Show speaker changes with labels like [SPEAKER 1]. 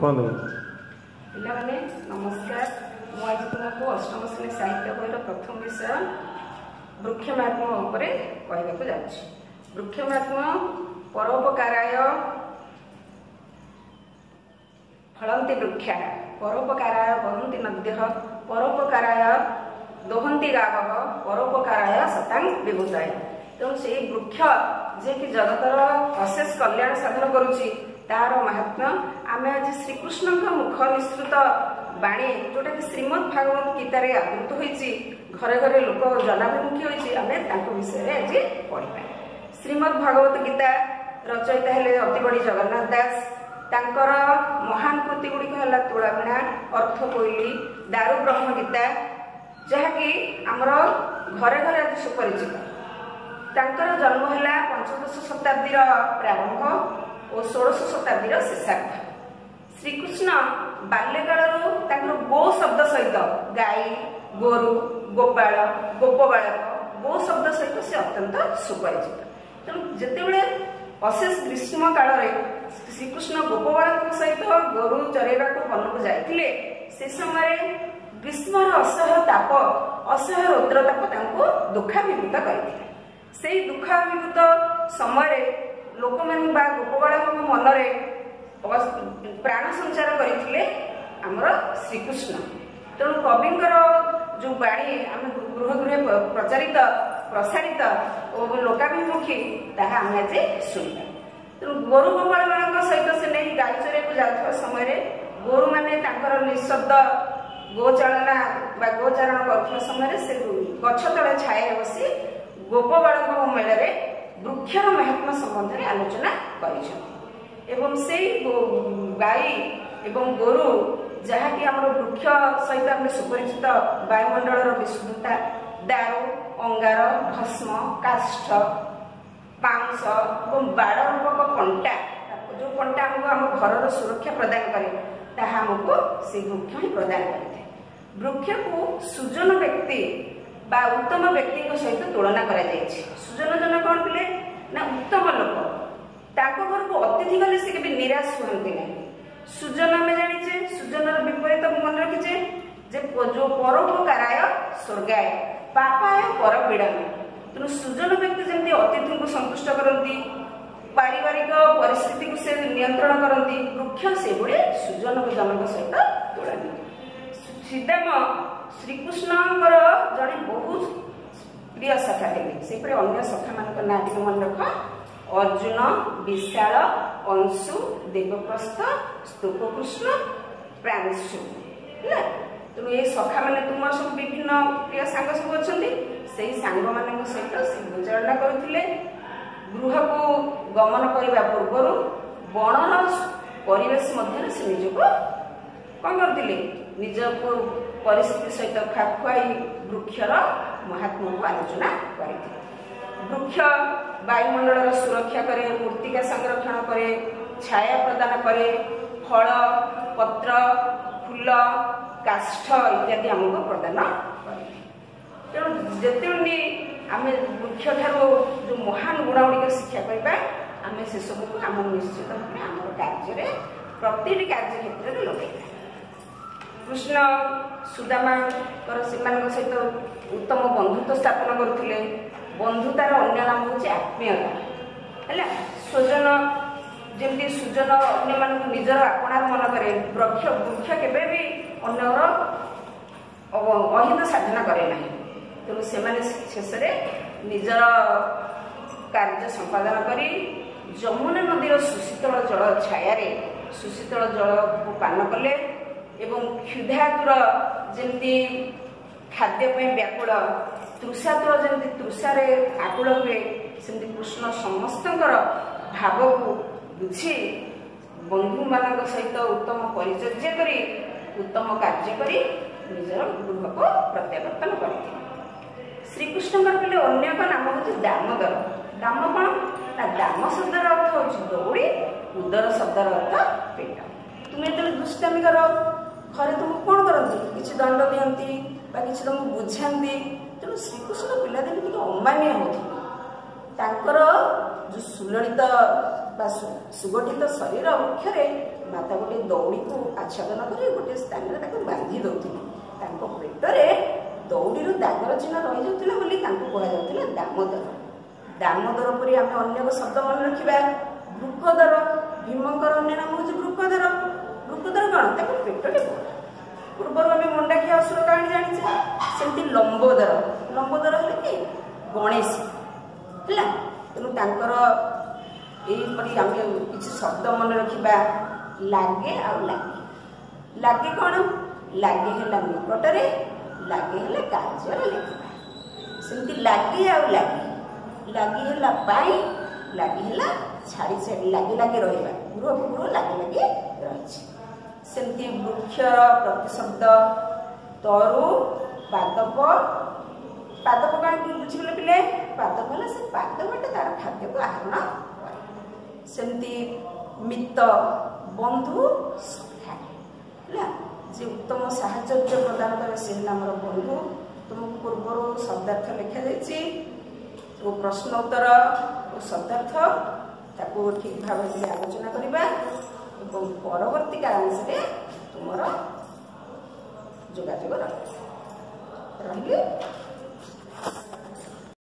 [SPEAKER 1] କୁହନ୍ତୁ
[SPEAKER 2] ପିଲାମାନେ ନମସ୍କାର। ମୁଁ ଆଜି ତୁମକୁ ଅଷ୍ଟମ ଶ୍ରେଣୀ ସାହିତ୍ୟ ବହିର ପ୍ରଥମ ବିଷୟ ବୃକ୍ଷମାତ୍ମ ଉପରେ କହିବାକୁ ଯାଉଛି। ବୃକ୍ଷମାତ୍ମ ପରୋପକାରାୟ ଫଳନ୍ତି ବୃକ୍ଷା। ପରୋପକାରାୟ ବହନ୍ତି ନଦ୍ୟ ପରୋପକାରାୟ ଦୋହନ୍ତି ଗାବହ ପରୋପକାରାୟ ସତାଂ ବିଭୂତାୟ। ତେଣୁ ସେଇ ବୃକ୍ଷ ଯିଏକି ଜଗତର ଅଶେଷ କଲ୍ୟାଣ ସାଧନ କରୁଛି ତାର ମାହାତ୍ମ୍ୟ। ଆମେ ଆଜି ଶ୍ରୀକୃଷ୍ଣଙ୍କ ମୁଖ ନିଃସୃତ ବାଣୀ ଯୋଉଟାକି ଶ୍ରୀମଦ୍ ଭାଗବତ ଗୀତାରେ ଆବୃତ ହୋଇଛି ଘରେ ଘରେ ଲୋକ ଜନାଭିମୁଖୀ ହୋଇଛି ଆମେ ତାଙ୍କ ବିଷୟରେ ଆଜି ପଢିବା। ଶ୍ରୀମଦ୍ ଭାଗବତ ଗୀତା ରଚୟିତା ହେଲେ ଅତିବଡ଼ି ଜଗନ୍ନାଥ ଦାସ। ତାଙ୍କର ମହାନ କୃତି ଗୁଡ଼ିକ ହେଲା ତୁଳାବିଣା ଅର୍ଥ କୋଇଲି ଦାରୁ ବ୍ରହ୍ମ ଗୀତା ଯାହାକି ଆମର ଘରେ ଘରେ ଆଜି ସୁପରିଚିତ। ତାଙ୍କର ଜନ୍ମ ହେଲା ପଞ୍ଚଦଶ ଶତାବ୍ଦୀର ପ୍ରାରମ୍ଭ ଓ ଷୋଡ଼ଶ ଶତାବ୍ଦୀର ଶେଷାର୍ଦ୍ଧ ଶ୍ରୀକୃଷ୍ଣ ବାଲ୍ୟକାଳରୁ ତାଙ୍କର ଗୋ ଶବ୍ଦ ସହିତ ଗାଈ ଗୋରୁ ଗୋପାଳ ଗୋପବାଳକ ଗୋ ଶବ୍ଦ ସହିତ ସେ ଅତ୍ୟନ୍ତ ସୁପରିଚିତ। ତେଣୁ ଯେତେବେଳେ ଅଶେଷ ଗ୍ରୀଷ୍ମ କାଳରେ ଶ୍ରୀକୃଷ୍ଣ ଗୋପବାଳକଙ୍କ ସହିତ ଗୋରୁ ଚରେଇବାକୁ ବନକୁ ଯାଇଥିଲେ ସେ ସମୟରେ ଗ୍ରୀଷ୍ମର ଅସହ୍ୟ ତାପ ଅସହ୍ୟ ରୌଦ୍ର ତାପ ତାଙ୍କୁ ଦୁଃଖାଭିଭୂତ କରିଥିଲେ। ସେଇ ଦୁଃଖାଭିଭୂତ ସମୟରେ ଲୋକମାନେ ବା ଗୋପବାଳକଙ୍କ ମନରେ ପ୍ରାଣ ସଞ୍ଚାର କରିଥିଲେ ଆମର ଶ୍ରୀକୃଷ୍ଣ। ତେଣୁ କବିଙ୍କର ଯୋଉ ବାଣୀ ଆମେ ଗୃହ ଗୃହେ ପ୍ରଚାରିତ ପ୍ରସାରିତ ଓ ଲୋକାଭିମୁଖୀ ତାହା ଆମେ ଆଜି ଶୁଣିବା। ତେଣୁ ଗୋରୁ ଗୋପାଳମାନଙ୍କ ସହିତ ସେ ନେଇ ଗାଈ ଚରେଇବାକୁ ଯାଉଥିବା ସମୟରେ ଗୋରୁମାନେ ତାଙ୍କର ନିଃଶବ୍ଦ ଗୋଚାଳନା ବା ଗୋଚାରଣ କରୁଥିବା ସମୟରେ ସେ ଗଛ ତଳେ ଛାୟାରେ ବସି ଗୋପବାଳଙ୍କ ମେଳରେ ବୃକ୍ଷର ମହାତ୍ମା ସମ୍ବନ୍ଧରେ ଆଲୋଚନା କରିଛନ୍ତି। ଏବଂ ସେଇ ଗାଈ ଏବଂ ଗୋରୁ ଯାହାକି ଆମର ବୃକ୍ଷ ସହିତ ଆମେ ସୁପରିଚିତ ବାୟୁମଣ୍ଡଳର ବିଶୁଦ୍ଧତା ଦାରୁ ଅଙ୍ଗାର ଭସ୍ମ କାଷ୍ଠ ପାଉଁଶ ଏବଂ ବାଡ଼ ରୂପକ କଣ୍ଟା ଯେଉଁ କଣ୍ଟା ଆମକୁ ଆମ ଘରର ସୁରକ୍ଷା ପ୍ରଦାନ କରେ ତାହା ଆମକୁ ସେ ବୃକ୍ଷ ହିଁ ପ୍ରଦାନ କରିଥାଏ। ବୃକ୍ଷକୁ ସୁଜନ ବ୍ୟକ୍ତି ବା ଉତ୍ତମ ବ୍ୟକ୍ତିଙ୍କ ସହିତ ତୁଳନା କରାଯାଇଛି। ସୁଜନ ଜନ କ'ଣ ଥିଲେ ନା ଉତ୍ତମ ଲୋକ। ତାଙ୍କ ଘରକୁ ଅତିଥି ଗଲେ ସେ କେବେ ନିରାଶ ହୁଅନ୍ତି ନାହିଁ। ସୁଜନ ଆମେ ଜାଣିଛେ ସୁଜନର ବିପରୀତ ମନେ ରଖିଛେ ଯେ ଯୋଉ ପରୋପକାରାୟ ସ୍ୱର୍ଗାୟ ପାପାୟ ପର ପୀଡ଼ନ ତେଣୁ ସୁଜନ ବ୍ୟକ୍ତି ଯେମିତି ଅତିଥିଙ୍କୁ ସନ୍ତୁଷ୍ଟ କରନ୍ତି ପାରିବାରିକ ପରିସ୍ଥିତିକୁ ସେ ନିୟନ୍ତ୍ରଣ କରନ୍ତି ବୃକ୍ଷ ସେଭଳି ସୁଜନ ଜନଙ୍କ ସହିତ ତୁଳନୀୟ ଶ୍ରୀଦାମ ଶ୍ରୀକୃଷ୍ଣଙ୍କର ଜଣେ ବହୁତ ପ୍ରିୟ ସଖା ଥିଲେ ସେପରି ଅନ୍ୟ ସଖାମାନଙ୍କ ନାଁ ଟିକେ ମନେ ରଖ। ଅର୍ଜୁନ ବିଶାଳ ଅଂଶୁ ଦେବପ୍ରସ୍ଥ ସ୍ତୂପକୃଷ୍ଣ ପ୍ରାଂଶୁ। ହେଲା? ତେଣୁ ଏଇ ସଖାମାନେ ତୁମର ସବୁ ବିଭିନ୍ନ ପ୍ରିୟ ସାଙ୍ଗ ସବୁ ଅଛନ୍ତି। ସେଇ ସାଙ୍ଗମାନଙ୍କ ସହିତ ସେ ଗୁଚାଳନା କରୁଥିଲେ। ଗୃହକୁ ଗମନ କରିବା ପୂର୍ବରୁ ବଣର ପରିବେଶ ମଧ୍ୟରେ ସେ ନିଜକୁ କ'ଣ କରୁଥିଲେ ନିଜକୁ ପରିସ୍ଥିତି ସହିତ ଖାପ ଖୁଆଇ ବୃକ୍ଷର ମହାତ୍ମାକୁ ଆଲୋଚନା କରିଥିଲେ। ବୃକ୍ଷ ବାୟୁମଣ୍ଡଳର ସୁରକ୍ଷା କରେ ମୂର୍ତ୍ତିକା ସଂରକ୍ଷଣ କରେ ଛାୟା ପ୍ରଦାନ କରେ ଫଳ ପତ୍ର ଫୁଲ କାଷ୍ଠ ଇତ୍ୟାଦି ଆମକୁ ପ୍ରଦାନ କରେ ତେଣୁ ଯେତେବେଳେ ଆମେ ବୃକ୍ଷଠାରୁ ଯେଉଁ ମହାନ ଗୁଣ ଗୁଡ଼ିକ ଶିକ୍ଷା କରିବା ଆମେ ସେସବୁକୁ ଆମ ନିଶ୍ଚିତ ଭାବରେ ଆମର କାର୍ଯ୍ୟରେ ପ୍ରତିଟି କାର୍ଯ୍ୟ କ୍ଷେତ୍ରରେ ଲଗାଇବା। କୃଷ୍ଣ ସୁଦାମାଙ୍କର ସେମାନଙ୍କ ସହିତ ଉତ୍ତମ ବନ୍ଧୁତ୍ୱ ସ୍ଥାପନ କରୁଥିଲେ। ବନ୍ଧୁତାର ଅନ୍ୟ ନାମ ହେଉଛି ଆତ୍ମୀୟତା। ହେଲା ସ୍ୱଜନ ଯେମିତି ସୁଜନ ଅନ୍ୟମାନଙ୍କୁ ନିଜର ଆପଣାର ମନ କରେ ବୃକ୍ଷ ବୃକ୍ଷ କେବେ ବି ଅନ୍ୟର ଅହିତ ସାଧନ କରେ ନାହିଁ। ତେଣୁ ସେମାନେ ଶେଷରେ ନିଜର କାର୍ଯ୍ୟ ସମ୍ପାଦନ କରି ଯମୁନା ନଦୀର ସୁଶୀତଳ ଜଳ ଛାୟାରେ ସୁଶୀତଳ ଜଳକୁ ପାନ କଲେ। ଏବଂ କ୍ଷୁଧାତୁର ଯେମିତି ଖାଦ୍ୟ ପାଇଁ ବ୍ୟାକୁଳ ତୃଷାତୁର ଯେମିତି ତୃଷାରେ ଆକୁଳ ହୁଏ ସେମିତି କୃଷ୍ଣ ସମସ୍ତଙ୍କର ଭାବକୁ ବୁଝି ବନ୍ଧୁମାନଙ୍କ ସହିତ ଉତ୍ତମ ପରିଚର୍ଯ୍ୟା କରି ଉତ୍ତମ କାର୍ଯ୍ୟ କରି ନିଜର ଗୃହକୁ ପ୍ରତ୍ୟାବର୍ତ୍ତନ କରିଥିଲେ। ଶ୍ରୀକୃଷ୍ଣଙ୍କର କହିଲେ ଅନ୍ୟ ଏକ ନାମ ହେଉଛି ଦାମୋଦର। ଦାମ କ'ଣ? ନା ଦାମ ଶବ୍ଦର ଅର୍ଥ ହେଉଛି ଦୌଡ଼ି ଉଦର ଶବ୍ଦର ଅର୍ଥ ପେଟ। ତୁମେ ଯେତେବେଳେ ଦୁଷ୍ଟାମି କର ଘରେ ତୁମକୁ କ'ଣ କରନ୍ତି? କିଛି ଦଣ୍ଡ ଦିଅନ୍ତି ବା କିଛି ତୁମକୁ ବୁଝାନ୍ତି। ତେଣୁ ଶ୍ରୀକୃଷ୍ଣ ପିଲାଦିନେ ଟିକେ ଅମାନିଆ ହେଉଥିଲେ। ତାଙ୍କର ଯୋଉ ସୁଲଳିତ ବା ସୁଗଠିତ ଶରୀର ବୃକ୍ଷରେ ମାତା ଗୋଟେ ଦଉଡ଼ିକୁ ଆଚ୍ଛାଦନ କରି ଗୋଟେ ସ୍ଥାନରେ ତାକୁ ବାନ୍ଧି ଦଉଥିଲେ। ତାଙ୍କ ପେଟରେ ଦଉଡ଼ିରୁ ଦାଗର ଚିହ୍ନ ରହିଯାଉଥିଲା ବୋଲି ତାଙ୍କୁ କୁହାଯାଉଥିଲା ଦାମୋଦର। ଦାମୋଦର ପରି ଆମେ ଅନ୍ୟ ଏକ ଶବ୍ଦ ମନେ ରଖିବା। ବୃକୋଦର ଭୀମଙ୍କର ଅନ୍ୟ ନାମ ହେଉଛି ବୃକୋଦର। ବୃକୋଦର କଣ? ତାଙ୍କ ପେଟଟି ବଡ଼ ପୂର୍ବରୁ ଆମେ ମଣ୍ଡାଖିଆ ଅସୁର କାହାଣୀ ଜାଣିଛେ? ସେମିତି ଲମ୍ବୋଦର। ଲମ୍ବୋଦର ହେଲେ କି? ଗଣେଶ। ହେଲା? ତେଣୁ ତାଙ୍କର ଏଇପରି ଆମେ କିଛି ଶବ୍ଦ ମନେ ରଖିବା। ଲାଗେ ଆଉ ଲାଗେ। ଲାଗେ କଣ? ଲାଗେ ହେଲା ନିକଟରେ ଲାଗେ ହେଲା କାର୍ଯ୍ୟରେ ଲେଖିବା। ସେମିତି ଲାଗି ଆଉ ଲାଗି। ଲାଗି ହେଲା ପାଇଁ ଲାଗି ହେଲା ଛାଡ଼ି ଛାଡ଼ି ଲାଗି ଲାଗି ରହିବା। ଗୃହକୁ ଗୃହ ଲାଗି ଲାଗି ରହିଛି। ସେମିତି ବୃକ୍ଷର ପ୍ରତିଶବ୍ଦ ତରୁ ପାଦପ ପାଦପ କଣ ବୁଝିଗଲେ ପିଲେ ପାଦପ ହେଲା ସେ ପାଦ ବାଟେ ତାର ଖାଦ୍ୟକୁ ଆହରଣ କରେ ସେମିତି ମିତ ବନ୍ଧୁ ସଖା ହେଲା ଯେ ଉତ୍ତମ ସାହଚର୍ଯ୍ୟ ପ୍ରଦାନ କରେ ସେ ହେଲା ଆମର ବନ୍ଧୁ ତୁମକୁ ପୂର୍ବରୁ ଶବ୍ଦାର୍ଥ ଲେଖାଯାଇଛି ଓ ପ୍ରଶ୍ନ ଉତ୍ତର ଓ ଶବ୍ଦାର୍ଥ ତାକୁ ଠିକ୍ ଭାବରେ ଆଲୋଚନା କରିବା ଏବଂ ପରବର୍ତ୍ତୀ କାଳାଂଶରେ ତୁମର ଯୋଗାଯୋଗ ରହିବ। ରହିଲି